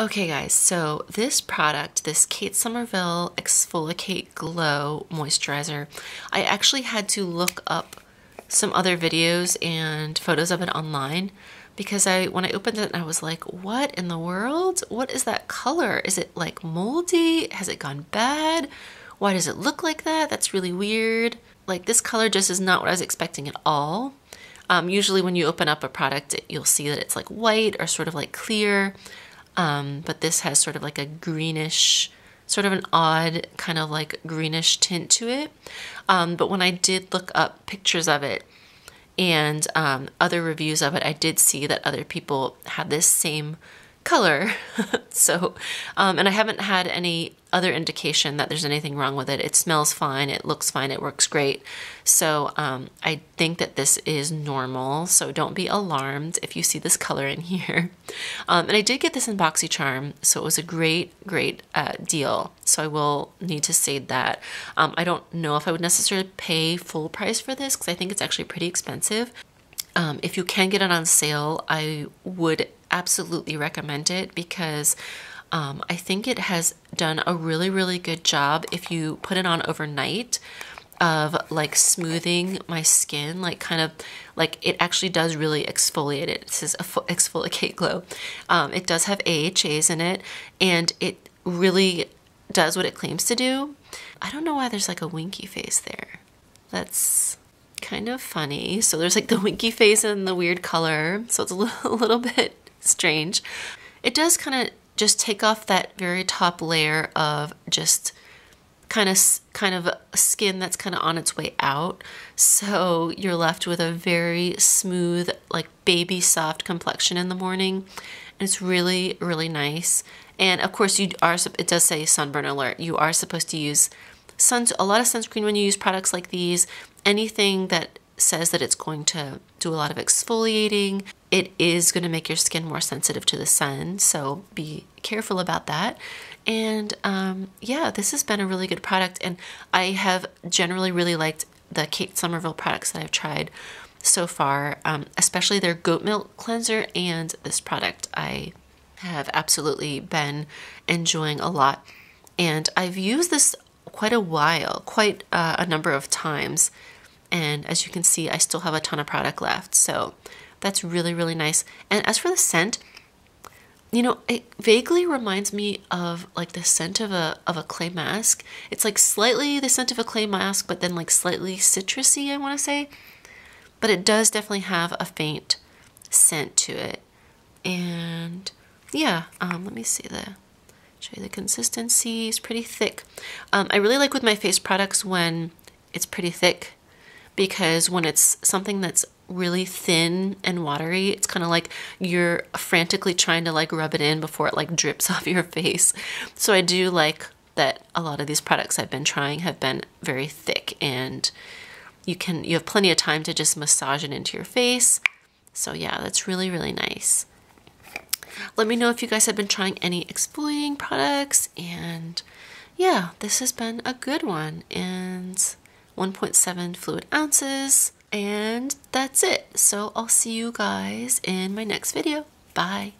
Okay guys, so this product, this Kate Somerville Exfolikate Glow Moisturizer, I actually had to look up some other videos and photos of it online because I when I opened it I was like, what in the world? What is that color? Is it like moldy? Has it gone bad? Why does it look like that? That's really weird. Like this color just is not what I was expecting at all. Um, usually when you open up a product, you'll see that it's like white or sort of like clear. Um, but this has sort of like a greenish, sort of an odd kind of like greenish tint to it. Um, but when I did look up pictures of it and um, other reviews of it, I did see that other people had this same color. so, um, and I haven't had any other indication that there's anything wrong with it. It smells fine, it looks fine, it works great. So, um, I think that this is normal. So, don't be alarmed if you see this color in here. Um, and I did get this in BoxyCharm, so it was a great, great uh, deal. So, I will need to say that. Um, I don't know if I would necessarily pay full price for this because I think it's actually pretty expensive. Um, if you can get it on sale, I would absolutely recommend it because um, I think it has done a really, really good job if you put it on overnight of like smoothing my skin, like kind of like it actually does really exfoliate it. It says exfoliate glow. Um, it does have AHAs in it and it really does what it claims to do. I don't know why there's like a winky face there. That's kind of funny. So there's like the winky face and the weird color. So it's a little, a little bit strange. It does kind of just take off that very top layer of just kind of kind of skin that's kind of on its way out. So you're left with a very smooth like baby soft complexion in the morning and it's really really nice. And of course you are it does say sunburn alert. You are supposed to use sun a lot of sunscreen when you use products like these. Anything that says that it's going to do a lot of exfoliating. It is going to make your skin more sensitive to the sun, so be careful about that. And um, yeah, this has been a really good product, and I have generally really liked the Kate Somerville products that I've tried so far, um, especially their goat milk cleanser and this product. I have absolutely been enjoying a lot, and I've used this quite a while, quite uh, a number of times. And as you can see, I still have a ton of product left. So that's really, really nice. And as for the scent, you know, it vaguely reminds me of like the scent of a of a clay mask. It's like slightly the scent of a clay mask, but then like slightly citrusy, I want to say. But it does definitely have a faint scent to it. And yeah, um, let me see the show you the consistency. It's pretty thick. Um, I really like with my face products when it's pretty thick because when it's something that's really thin and watery, it's kind of like you're frantically trying to like rub it in before it like drips off your face. So I do like that a lot of these products I've been trying have been very thick and you can you have plenty of time to just massage it into your face. So yeah, that's really really nice. Let me know if you guys have been trying any exfoliating products and yeah, this has been a good one and 1.7 fluid ounces. And that's it. So I'll see you guys in my next video. Bye.